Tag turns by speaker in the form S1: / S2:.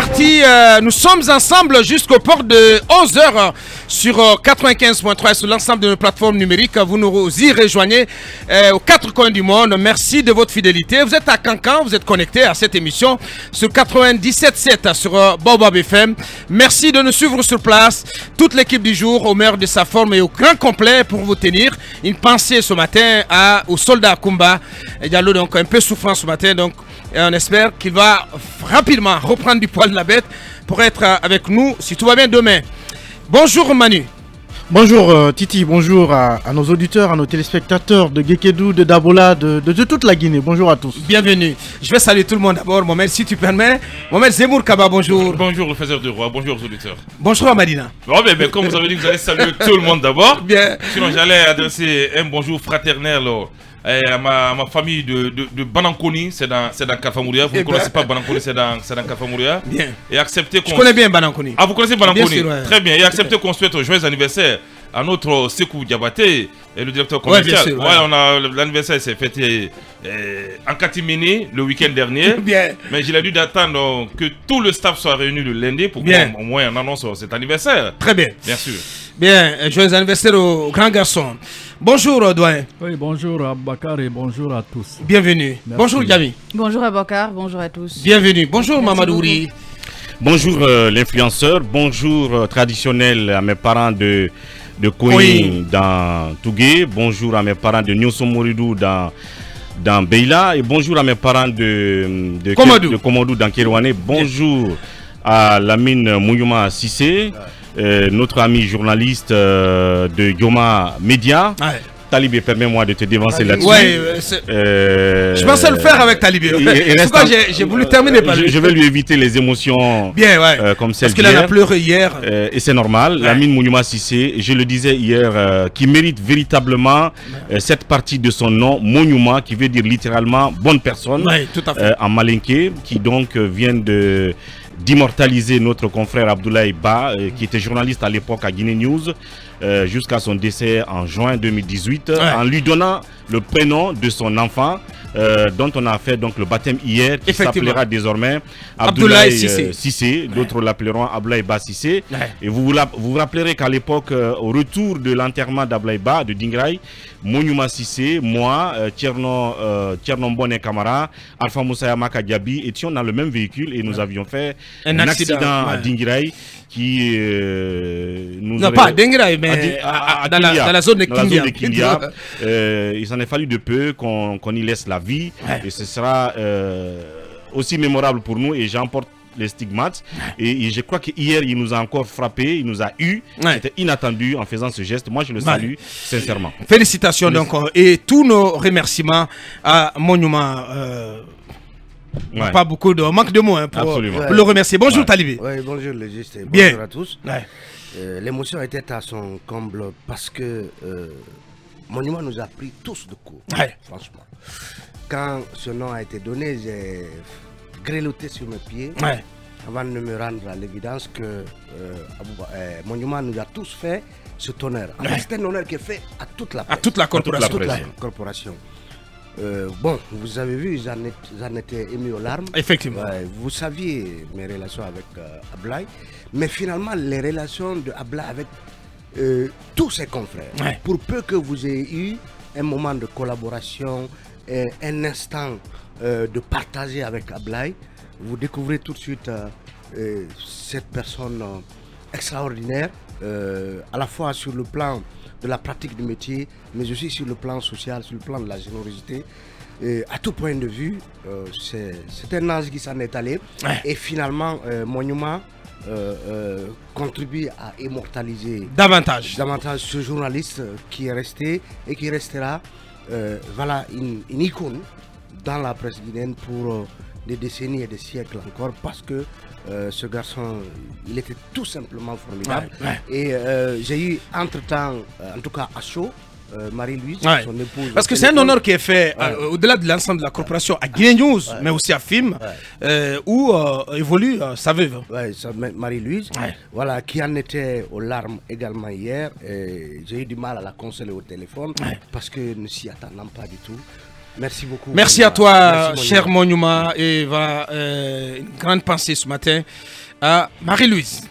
S1: parti. Euh, nous sommes ensemble jusqu'au port de 11h sur 95.3 sur l'ensemble de nos plateformes numériques. Vous nous y rejoignez aux quatre coins du monde. Merci de votre fidélité. Vous êtes à Cancan, vous êtes connecté à cette émission sur 97.7 sur Boba FM. Merci de nous suivre sur place. Toute l'équipe du jour au meilleur de sa forme et au grand complet pour vous tenir. Une pensée ce matin à, au soldat Kumba. Diallo donc un peu souffrant ce matin. Donc on espère qu'il va rapidement reprendre du poil de la bête pour être avec nous, si tout va bien, demain. Bonjour Manu.
S2: Bonjour euh, Titi, bonjour à, nos auditeurs, à nos téléspectateurs de Gekedou, de Dabola, de, toute la Guinée. Bonjour à tous.
S1: Bienvenue. Je vais saluer tout le monde d'abord. Mohamed, si tu permets. Mohamed Zemour Kaba, bonjour.
S3: Bonjour le faiseur du roi, bonjour aux auditeurs.
S1: Bonjour à Madina.
S3: Oh, ben, comme vous avez dit, vous allez saluer tout le monde d'abord. Bien. Sinon, j'allais adresser un bonjour fraternel eh, à ma, ma, famille de, de, de Banankoni, c'est dans, dans Kafamouria. Vous ne eh ben. connaissez pas Banankoni, c'est dans, dans Kafamouria.
S1: Bien.
S3: Et accepter qu'on.
S1: Je connais bien Banankoni.
S3: Ah, vous connaissez Banankoni Très bien. Et accepter qu'on souhaite un joyeux anniversaire à notre Sekou Diabaté, et le directeur commercial. Ouais, on a l'anniversaire s'est fêté eh, en catimini le week-end dernier.
S1: Bien.
S3: Mais j'ai dû d'attendre que tout le staff soit réuni le lundi pour qu'au moins on annonce cet anniversaire.
S1: Très bien.
S3: Bien sûr.
S1: Bien, joyeux anniversaire au grand garçon. Bonjour, Doyen.
S4: Oui, bonjour à Bakar et bonjour à tous.
S1: Bienvenue. Bonjour, Yami.
S5: Bonjour à Bakar, bonjour à tous.
S1: Bienvenue. Bonjour, Mamadouri.
S6: Bonjour, euh, l'influenceur. Bonjour, euh, traditionnel à mes parents de, de dans Tougué. Bonjour à mes parents de Nyosomouridou dans dans Beila et bonjour à mes parents de, de, Komodou. dans Kérouane. Bonjour à Lamine Mouyouma Sissé. Euh, notre ami journaliste euh, de Yoma Media. Talibé, permets-moi de te dévancer là-dessus.
S1: Ouais, euh, je pensais le faire avec Talibé. Pourquoi j'ai voulu terminer par
S6: lui. Je vais lui éviter les émotions
S1: Bien, ouais.
S6: comme celle
S1: Parce qu'il a pleuré hier.
S6: et c'est normal. Lamine Mouniouma Sissé, je le disais hier, qui mérite véritablement cette partie de son nom, Mouniouma, qui veut dire littéralement bonne personne.
S1: tout à fait.
S6: en malinqué, qui donc vient de d'immortaliser notre confrère Abdoulaye Ba, euh, qui était journaliste à l'époque à Guinée News, euh, jusqu'à son décès en juin 2018, en lui donnant le prénom de son enfant, euh, dont on a fait donc le baptême hier, qui s'appellera désormais Abdoulaye, Sissé. D'autres l'appelleront Abdoulaye Ba Sissé. Et vous vous, rappellerez qu'à l'époque, au retour de l'enterrement d'Abdoulaye Ba de Dingraï, Mouniouma Sissé, moi, Tiernon, Tiernon Bonnet Kamara, Alpha Moussa Diaby étions dans le même véhicule et nous avions fait un, accident, à Dingraï qui euh, nous
S1: non pas Dingraï mais à, dans, la, zone de
S6: Kindia, euh, il s'en est fallu de peu qu'on y laisse la vie et ce sera euh, aussi mémorable pour nous et j'emporte les stigmates. Et, je crois qu'hier, il nous a encore frappé, il nous a eu. C'était inattendu en faisant ce geste. Moi, je le salue sincèrement.
S1: Félicitations donc et tous nos remerciements à Monument. Euh, pas beaucoup de manque de mots hein, pour, le remercier. Bonjour Talibé.
S7: Oui, bonjour le juste. Bonjour à tous. Euh, l'émotion était à son comble parce que euh, Monument nous a pris tous de coup. Franchement. Quand ce nom a été donné, j'ai grelotté sur mes pieds avant de me rendre à l'évidence que euh, euh, Monument nous a tous fait ce tonnerre. C'est un honneur qui est fait à toute la,
S1: à toute la corporation.
S7: toute la corporation. Euh, bon, vous avez vu, j'en étais ému aux larmes.
S1: Effectivement.
S7: vous saviez mes relations avec euh, mais finalement, les relations de Ablaï avec tous ses confrères, pour peu que vous ayez eu un moment de collaboration, un instant de partager avec Ablaï, vous découvrez tout de suite euh, euh, cette personne euh, extraordinaire, à la fois sur le plan de la pratique du métier, mais aussi sur le plan social, sur le plan de la générosité. à tout point de vue, c'est un ange qui s'en est allé. Et finalement, Monument contribue à immortaliser
S1: davantage.
S7: davantage ce journaliste qui est resté et qui restera voilà, une, une, icône dans la presse guinéenne pour des décennies et des siècles encore parce que euh, ce garçon, il était tout simplement formidable. Et euh, j'ai eu entre-temps, euh, en tout cas à chaud, Marie-Louise, son épouse.
S1: Parce que c'est un honneur qui est fait au-delà de l'ensemble de la corporation à Guinée News, mais aussi à FIM, où évolue sa veuve.
S7: Marie-Louise, voilà, qui en était aux larmes également hier. J'ai eu du mal à la consoler au téléphone parce que ne s'y attendant pas du tout. Merci beaucoup.
S1: Merci à toi, cher Monuma. Et va une grande pensée ce matin à Marie-Louise.